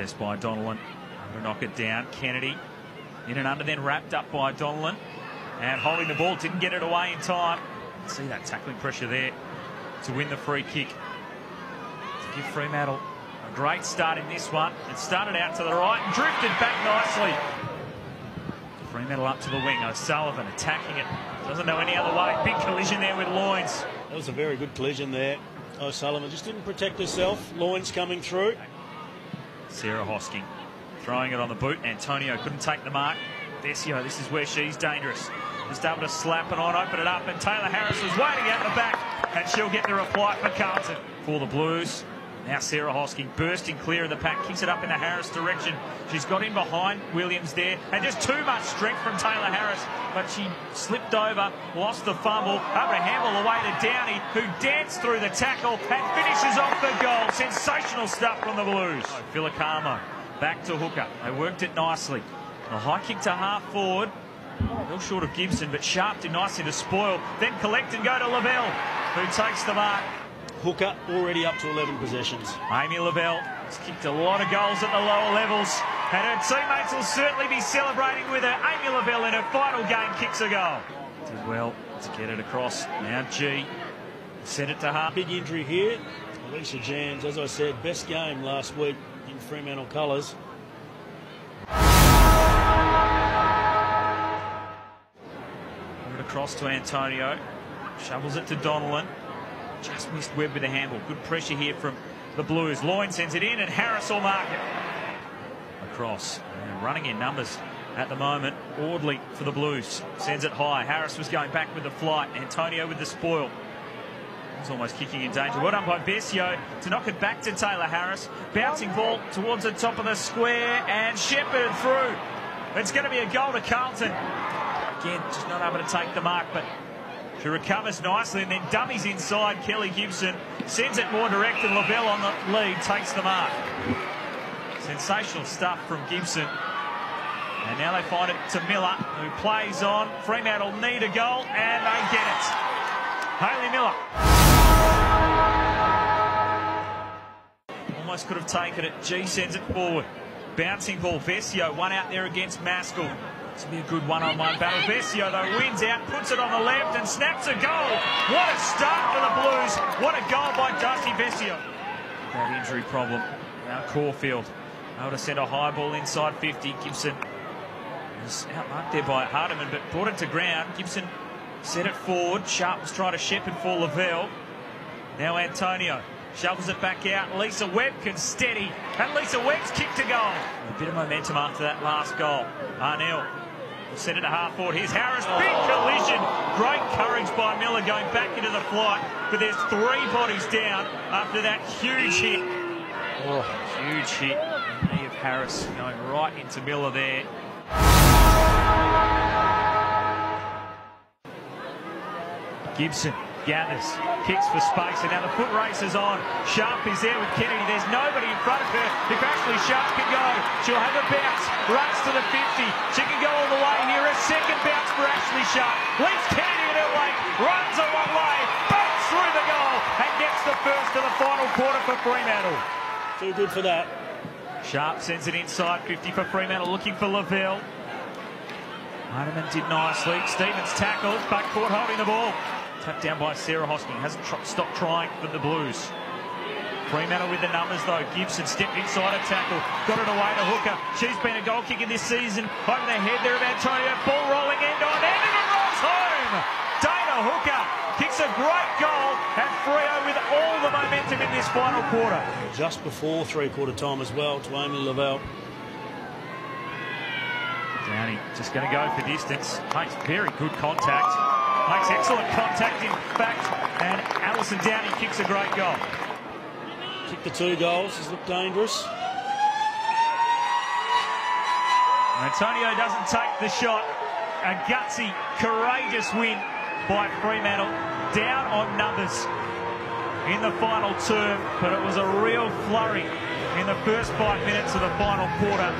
Contest by Donnellan. To knock it down. Kennedy in and under, then wrapped up by Donnellan. And holding the ball, didn't get it away in time. See that tackling pressure there to win the free kick. To give Fremantle a great start in this one. It started out to the right and drifted back nicely. Fremantle up to the wing. O'Sullivan attacking it. Doesn't know any other way. Big collision there with Loynes. That was a very good collision there. O'Sullivan just didn't protect herself. Loynes coming through. Sarah Hosking throwing it on the boot. Antonio couldn't take the mark. Vescio, this is where she's dangerous. Just able to slap it on, open it up, and Tayla Harris was waiting out the back, and she'll get the reply for Carlton. For the Blues, now Sarah Hosking bursting clear of the pack, kicks it up in the Harris direction. She's got in behind Williams there, and just too much strength from Tayla Harris, but she slipped over, lost the fumble, over to Hamble away to Downie, who danced through the tackle and finishes off the goal. Sensational stuff from the Blues. Oh, Filicamo back to Hooker. They worked it nicely. A high kick to half forward. Well short of Gibson, but Sharp did nicely to spoil. Then collect and go to Lavelle, who takes the mark. Hooker already up to 11 possessions. Amy Lavelle has kicked a lot of goals at the lower levels, and her teammates will certainly be celebrating with her. Amy Lavelle in her final game kicks a goal. Did well to get it across. Now Gee sent it to her. Big injury here. Alicia Janz, as I said, best game last week in Fremantle colours. across to Antonio. Shovels it to Donnellan. Just missed Webb with a handle. Good pressure here from the Blues. Loyne sends it in and Harris will mark it. Across. And running in numbers at the moment. Audley for the Blues. Sends it high. Harris was going back with the flight. Antonio with the spoil. He's almost kicking in danger. Well done by Vescio to knock it back to Tayla Harris. Bouncing ball towards the top of the square and Shepherd through. It's going to be a goal to Carlton. Again, just not able to take the mark, but she recovers nicely and then dummies inside. Kellie Gibson sends it more direct and Lavelle on the lead takes the mark. Sensational stuff from Gibson. And now they find it to Miller, who plays on. Fremantle need a goal, and they get it. Hayley Miller. Almost could have taken it. Gee sends it forward. Bouncing ball. Vescio, one out there against Maskell. Will be a good one-on-one battle. Vescio, though, wins out, puts it on the left and snaps a goal. What a start for the Blues. What a goal by Darcy Vescio. That injury problem. Now Caulfield able to send a high ball inside 50. Gibson was outmarked there by Hardiman, but brought it to ground. Gibson set it forward. Sharp was trying to shepherd for Lavelle. Now Antonio shovels it back out. Lisa Webb can steady, and Lisa Webb's kicked a goal. A bit of momentum after that last goal. Arnell set it to half forward. Here's Harris, big collision. Great courage by Miller going back into the flight, but there's three bodies down after that huge hit. Oh, huge hit. Knee of Harris going right into Miller there. Gibson gathers, kicks for space, and now the foot race is on. Sharp is there with Kennedy. There's nobody in front of her. If Ashley Sharp can go, she'll have a bounce. Runs to the 50. She can go all the way here. A second bounce for Ashley Sharp. Leaves Kennedy in her wake. Runs a long way. Banks through the goal and gets the first of the final quarter for Fremantle. Too good for that. Sharp sends it inside 50 for Fremantle, looking for Lavelle. Hardiman did nicely. Stevens tackles, but caught holding the ball. Tapped down by Sarah Hosking. Hasn't tr stopped trying for the Blues. Fremantle with the numbers though. Gibson stepped inside a tackle. Got it away to Hooker. She's been a goal kicker this season. Over the head there of Antonio. Ball rolling end on end and it rolls home. Dana Hooker kicks a great goal and Freo with all the momentum in this final quarter. Just before three-quarter time as well to Amy Lavelle. Downie just going to go for distance. Makes very good contact. Makes excellent contact, in fact. And Alison Downie kicks a great goal. Kicked the two goals. He's looked dangerous. Antonio doesn't take the shot. A gutsy, courageous win by Fremantle. Down on numbers in the final term, but it was a real flurry in the first five minutes of the final quarter.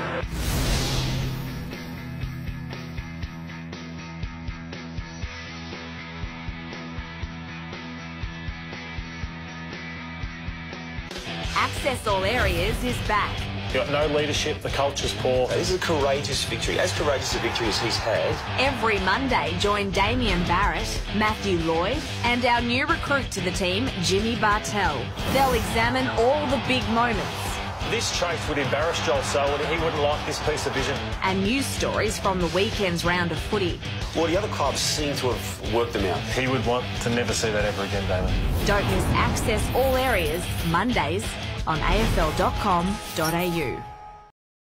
Access All Areas is back. You've got no leadership, the culture's poor. This is a courageous victory, as courageous a victory as he's had. Every Monday, join Damien Barrett, Matthew Lloyd, and our new recruit to the team, Jimmy Bartel. They'll examine all the big moments This chase would embarrass Joel Selwood. He wouldn't like this piece of vision. and news stories from the weekend's round of footy. Well, the other clubs seem to have worked them out. He would want to never see that ever again, Damon. Don't miss Access All Areas, Mondays on afl.com.au.